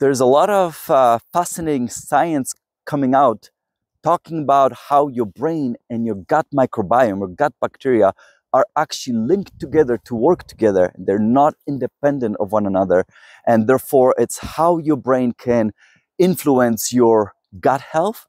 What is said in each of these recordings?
there's a lot of uh, fascinating science coming out talking about how your brain and your gut microbiome or gut bacteria are actually linked together to work together. They're not independent of one another. And therefore, it's how your brain can influence your gut health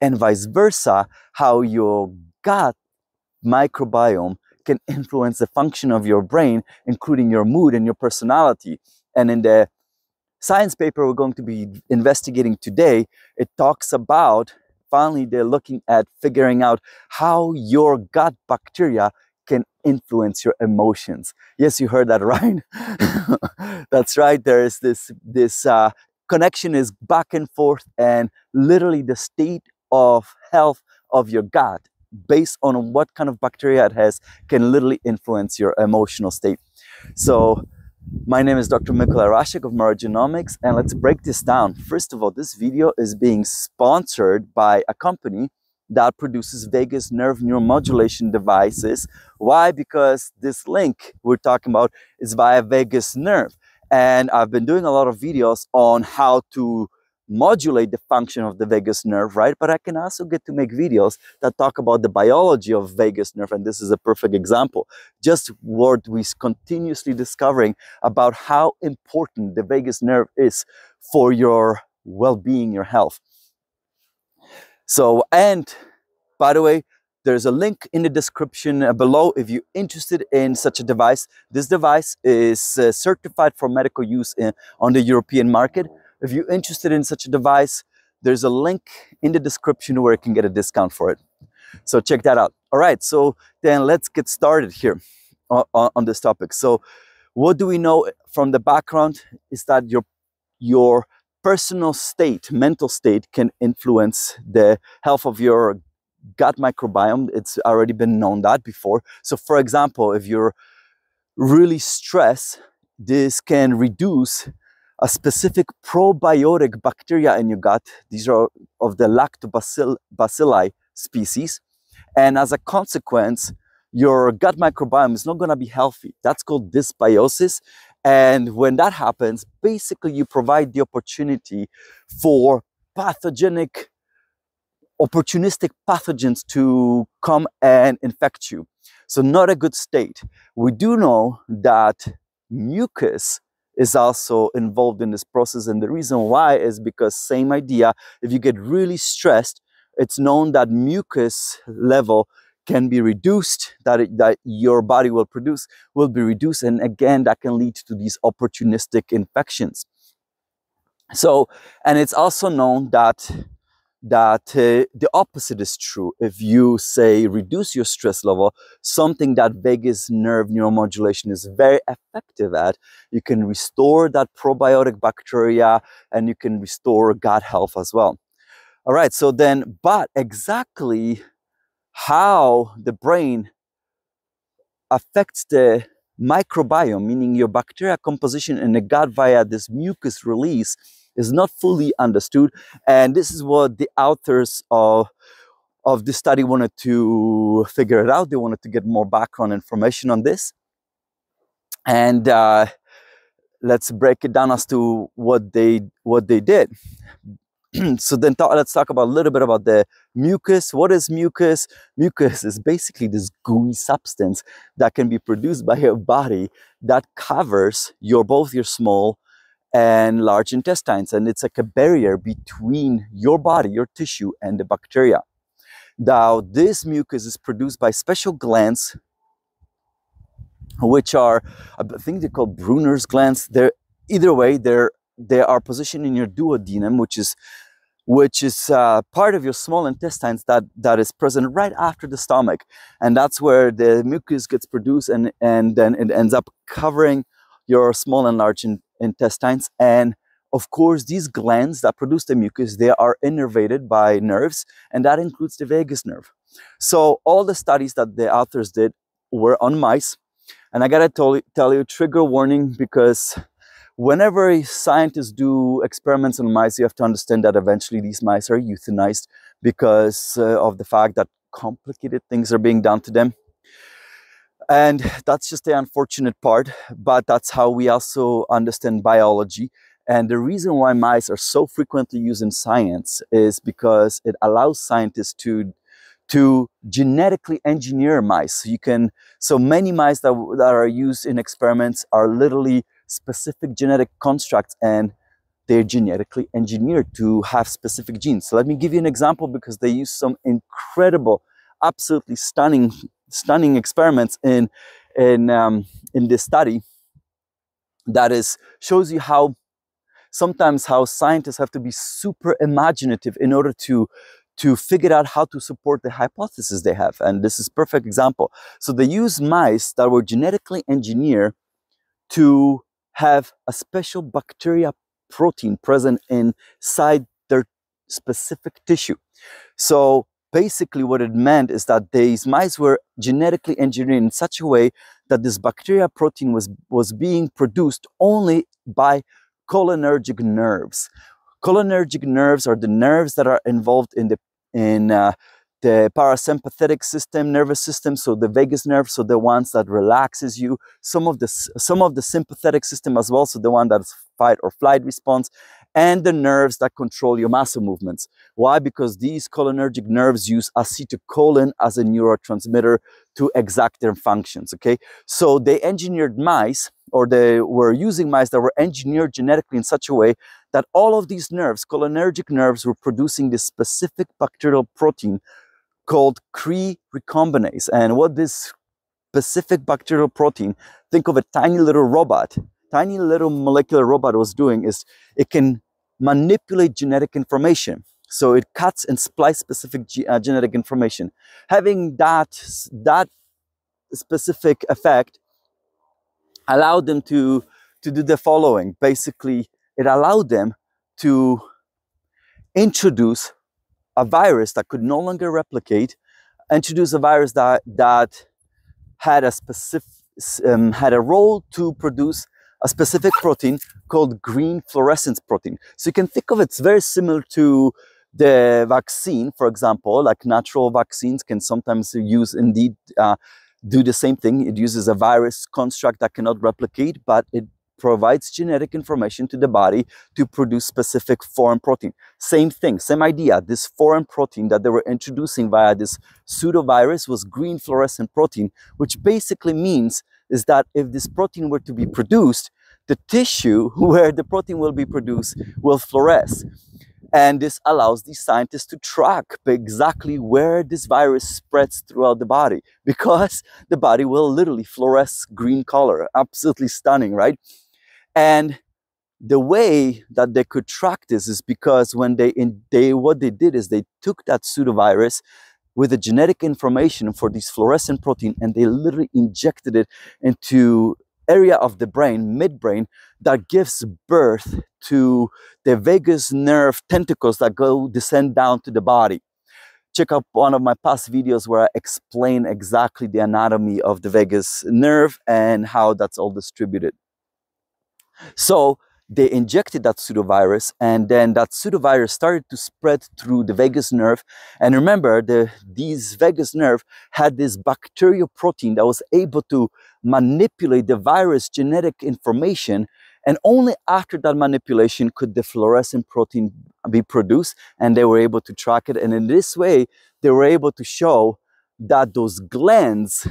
and vice versa, how your gut microbiome can influence the function of your brain, including your mood and your personality. And in the science paper we're going to be investigating today, it talks about finally they're looking at figuring out how your gut bacteria can influence your emotions. Yes, you heard that right. That's right. There is this this uh, connection is back and forth, and literally the state of health of your gut based on what kind of bacteria it has can literally influence your emotional state. So my name is Dr. Mikolaj Raszek of Merogenomics, and let's break this down. First of all, this video is being sponsored by a company that produces vagus nerve neuromodulation devices. Why? Because this link we're talking about is via vagus nerve. And I've been doing a lot of videos on how to modulate the function of the vagus nerve, right? But I can also get to make videos that talk about the biology of vagus nerve, and this is a perfect example. Just what we're continuously discovering about how important the vagus nerve is for your well-being, your health. So, and by the way, there's a link in the description below if you're interested in such a device. This device is uh, certified for medical use in, on the European market. If you're interested in such a device, there's a link in the description where you can get a discount for it. So check that out. All right, so then let's get started here on, on this topic. So what do we know from the background is that your, your personal state, mental state can influence the health of your gut microbiome. It's already been known that before. So for example, if you're really stressed, this can reduce a specific probiotic bacteria in your gut. These are of the lactobacilli species. And as a consequence, your gut microbiome is not going to be healthy. That's called dysbiosis. And when that happens, basically you provide the opportunity for pathogenic, opportunistic pathogens to come and infect you. So not a good state. We do know that mucus is also involved in this process. And the reason why is because same idea, if you get really stressed, it's known that mucus level can be reduced, that, it, that your body will produce, will be reduced. And again, that can lead to these opportunistic infections. So, and it's also known that that uh, the opposite is true. If you say reduce your stress level, something that vagus nerve neuromodulation is very effective at, you can restore that probiotic bacteria and you can restore gut health as well. All right, so then, but exactly how the brain affects the microbiome, meaning your bacteria composition in the gut via this mucus release, is not fully understood. And this is what the authors of, of this study wanted to figure it out. They wanted to get more background information on this. And uh, let's break it down as to what they what they did. so then let's talk about a little bit about the mucus. What is mucus? Mucus is basically this gooey substance that can be produced by your body that covers your both your small and large intestines. And it's like a barrier between your body, your tissue, and the bacteria. Now, this mucus is produced by special glands, which are, I think they're called Brunner's glands. They're either way, they're they are positioned in your duodenum, which is which is uh, part of your small intestines that that is present right after the stomach, and that's where the mucus gets produced, and and then it ends up covering your small and large in, intestines. And of course, these glands that produce the mucus, they are innervated by nerves, and that includes the vagus nerve. So all the studies that the authors did were on mice. And I gotta tell, tell you, trigger warning, because whenever scientists do experiments on mice, you have to understand that eventually these mice are euthanized because uh, of the fact that complicated things are being done to them. And that's just the unfortunate part, but that's how we also understand biology. And the reason why mice are so frequently used in science is because it allows scientists to to genetically engineer mice. So you can so many mice that, that are used in experiments are literally specific genetic constructs and they're genetically engineered to have specific genes. So let me give you an example because they use some incredible, absolutely stunning, stunning experiments in in um, in this study that is shows you how sometimes how scientists have to be super imaginative in order to to figure out how to support the hypothesis they have. And this is perfect example. So they use mice that were genetically engineered to have a special bacteria protein present inside their specific tissue. So basically what it meant is that these mice were genetically engineered in such a way that this bacteria protein was was being produced only by cholinergic nerves. Cholinergic nerves are the nerves that are involved in the in uh, the parasympathetic system, nervous system, so the vagus nerve, so the ones that relaxes you, some of the some of the sympathetic system as well, so the one that's fight or flight response, and the nerves that control your muscle movements. Why? Because these cholinergic nerves use acetylcholine as a neurotransmitter to exact their functions, okay? So they engineered mice, or they were using mice that were engineered genetically in such a way that all of these nerves, cholinergic nerves, were producing this specific bacterial protein called Cre recombinase. And what this specific bacterial protein, think of a tiny little robot tiny little molecular robot was doing is it can manipulate genetic information. So it cuts and splice specific uh, genetic information. Having that, that specific effect allowed them to, to do the following. Basically, it allowed them to introduce a virus that could no longer replicate, introduce a virus that, that had a specific, um, had a role to produce a specific protein called green fluorescence protein. So you can think of it, it's very similar to the vaccine, for example, like natural vaccines can sometimes use indeed uh, do the same thing. It uses a virus construct that cannot replicate, but it provides genetic information to the body to produce specific foreign protein. Same thing, same idea. This foreign protein that they were introducing via this pseudovirus was green fluorescent protein, which basically means is that if this protein were to be produced, the tissue where the protein will be produced will fluoresce. And this allows the scientists to track exactly where this virus spreads throughout the body because the body will literally fluoresce green color. Absolutely stunning, right? And the way that they could track this is because when they, in, they what they did is they took that pseudovirus with the genetic information for this fluorescent protein and they literally injected it into area of the brain midbrain that gives birth to the vagus nerve tentacles that go descend down to the body. Check out one of my past videos where i explain exactly the anatomy of the vagus nerve and how that's all distributed. So they injected that pseudovirus and then that pseudovirus started to spread through the vagus nerve. And remember the these vagus nerve had this bacterial protein that was able to manipulate the virus genetic information and only after that manipulation could the fluorescent protein be produced and they were able to track it. And in this way they were able to show that those glands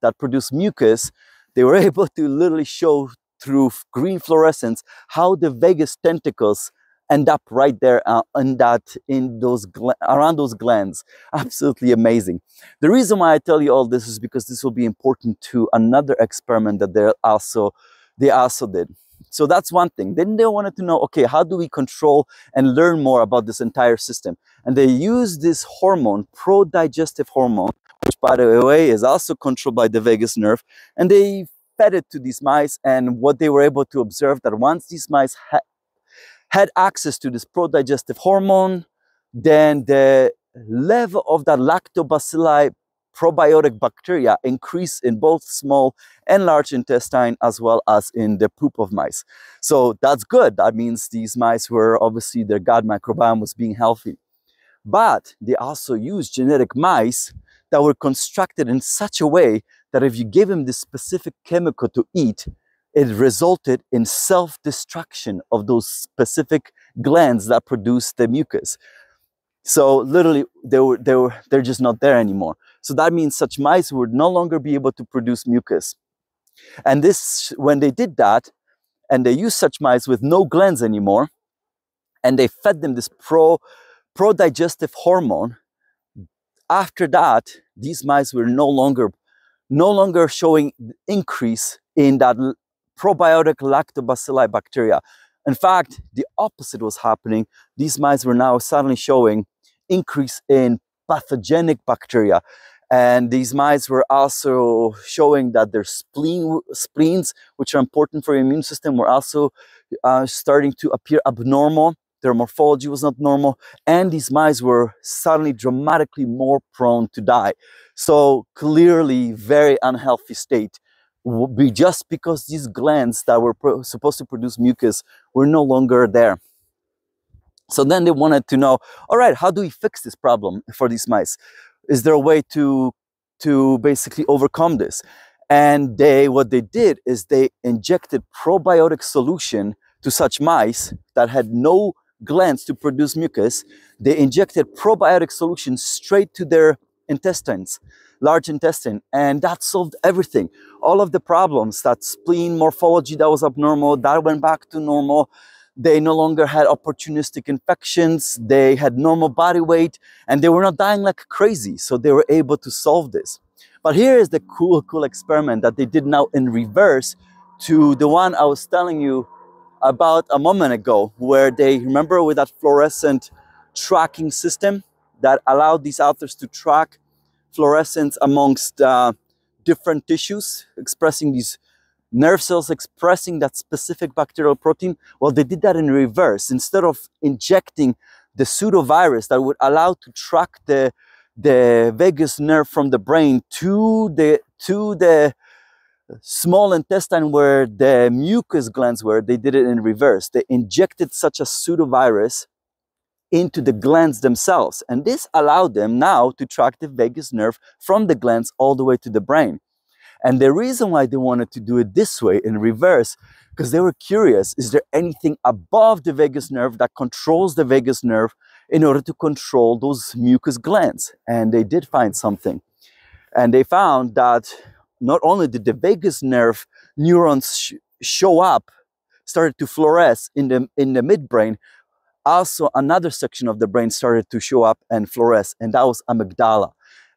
that produce mucus they were able to literally show through green fluorescence how the vagus tentacles end up right there uh, in that in those around those glands. Absolutely amazing. The reason why i tell you all this is because this will be important to another experiment that they also they also did. So that's one thing. Then they wanted to know okay how do we control and learn more about this entire system? And they use this hormone pro-digestive hormone which by the way is also controlled by the vagus nerve. And they fed it to these mice and what they were able to observe that once these mice ha had access to this pro-digestive hormone, then the level of that lactobacilli probiotic bacteria increase in both small and large intestine as well as in the poop of mice. So that's good. That means these mice were obviously their gut microbiome was being healthy. But they also used genetic mice that were constructed in such a way that if you give him this specific chemical to eat, it resulted in self-destruction of those specific glands that produce the mucus. So literally, they were they were they're just not there anymore. So that means such mice would no longer be able to produce mucus. And this, when they did that, and they used such mice with no glands anymore, and they fed them this pro pro-digestive hormone. After that, these mice were no longer no longer showing increase in that probiotic lactobacilli bacteria. In fact, the opposite was happening. These mice were now suddenly showing increase in pathogenic bacteria. And these mice were also showing that their spleen, spleens, which are important for your immune system, were also uh, starting to appear abnormal. Their morphology was not normal. And these mice were suddenly dramatically more prone to die. So clearly very unhealthy state Would be just because these glands that were supposed to produce mucus were no longer there. So then they wanted to know, all right, how do we fix this problem for these mice? Is there a way to, to basically overcome this? And they, what they did is they injected probiotic solution to such mice that had no glands to produce mucus. They injected probiotic solution straight to their intestines large intestine and that solved everything all of the problems that spleen morphology that was abnormal that went back to normal they no longer had opportunistic infections they had normal body weight and they were not dying like crazy so they were able to solve this but here is the cool cool experiment that they did now in reverse to the one i was telling you about a moment ago where they remember with that fluorescent tracking system that allowed these authors to track fluorescence amongst uh, different tissues, expressing these nerve cells expressing that specific bacterial protein. Well, they did that in reverse. Instead of injecting the pseudovirus that would allow to track the the vagus nerve from the brain to the to the small intestine where the mucus glands were, they did it in reverse. They injected such a pseudovirus into the glands themselves. And this allowed them now to track the vagus nerve from the glands all the way to the brain. And the reason why they wanted to do it this way in reverse, because they were curious, is there anything above the vagus nerve that controls the vagus nerve in order to control those mucus glands? And they did find something. And they found that not only did the vagus nerve neurons sh show up, started to fluoresce in the, in the midbrain, also another section of the brain started to show up and fluoresce, and that was amygdala.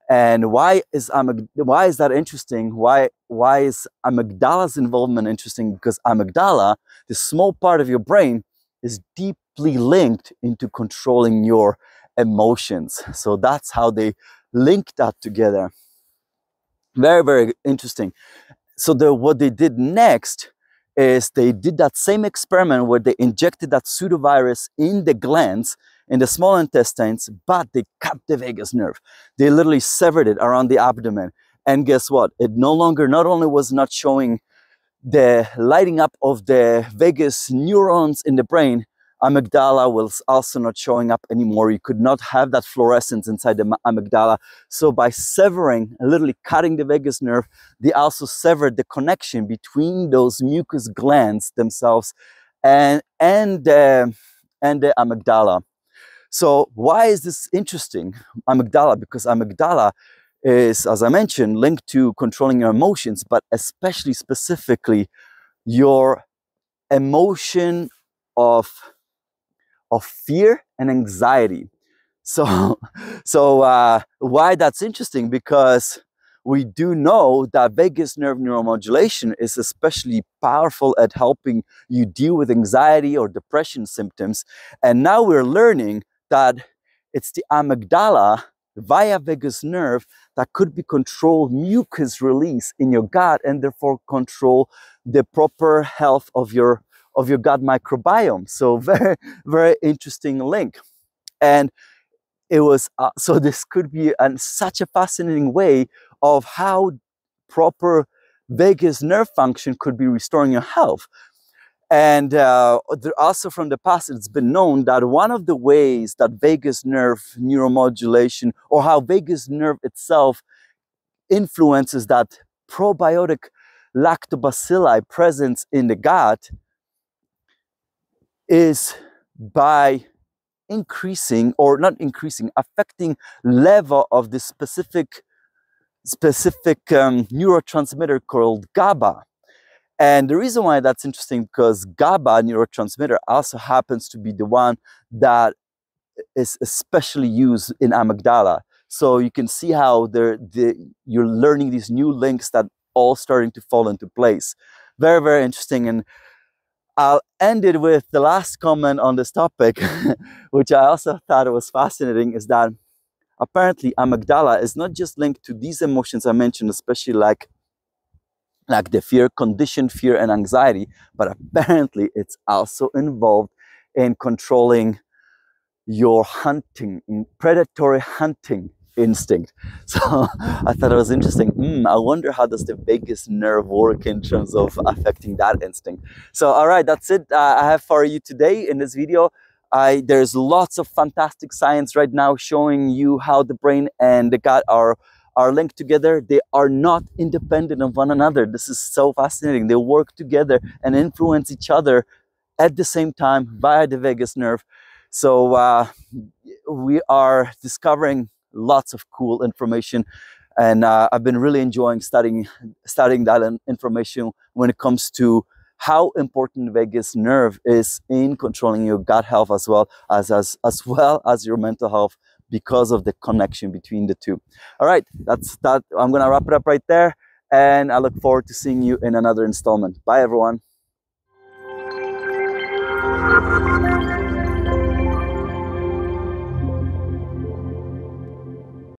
And why is amyg- why is that interesting? Why why is amygdala's involvement interesting? Because amygdala, the small part of your brain, is deeply linked into controlling your emotions. So that's how they link that together. Very very interesting. So the what they did next is they did that same experiment where they injected that pseudovirus in the glands in the small intestines, but they cut the vagus nerve. They literally severed it around the abdomen. And guess what? It no longer, not only was not showing the lighting up of the vagus neurons in the brain, amygdala was also not showing up anymore. You could not have that fluorescence inside the amygdala. So by severing, literally cutting the vagus nerve, they also severed the connection between those mucus glands themselves and, and, uh, and the amygdala. So why is this interesting, amygdala? Because amygdala is, as I mentioned, linked to controlling your emotions, but especially specifically your emotion of of fear and anxiety. So, so uh, why that's interesting? Because we do know that vagus nerve neuromodulation is especially powerful at helping you deal with anxiety or depression symptoms. And now we're learning that it's the amygdala via vagus nerve that could be control mucus release in your gut and therefore control the proper health of your of your gut microbiome. So very, very interesting link. And it was, uh, so this could be an, such a fascinating way of how proper vagus nerve function could be restoring your health. And uh, also from the past, it's been known that one of the ways that vagus nerve neuromodulation or how vagus nerve itself influences that probiotic lactobacilli presence in the gut is by increasing or not increasing affecting level of the specific specific um, neurotransmitter called GABA and the reason why that's interesting because GABA neurotransmitter also happens to be the one that is especially used in amygdala. So you can see how the, you're learning these new links that all starting to fall into place. Very, very interesting. And I'll end it with the last comment on this topic, which I also thought was fascinating, is that apparently amygdala is not just linked to these emotions I mentioned, especially like like the fear, conditioned fear and anxiety, but apparently it's also involved in controlling your hunting, predatory hunting instinct. So I thought it was interesting. Mm, I wonder how does the vagus nerve work in terms of affecting that instinct. So all right, that's it uh, I have for you today in this video. I, there's lots of fantastic science right now showing you how the brain and the gut are are linked together. They are not independent of one another. This is so fascinating. They work together and influence each other at the same time via the vagus nerve. So uh, we are discovering lots of cool information and uh, I've been really enjoying studying studying that information when it comes to how important vagus nerve is in controlling your gut health as well as as, as well as your mental health because of the connection between the two. All right, that's that. I'm gonna wrap it up right there, and I look forward to seeing you in another installment. Bye, everyone.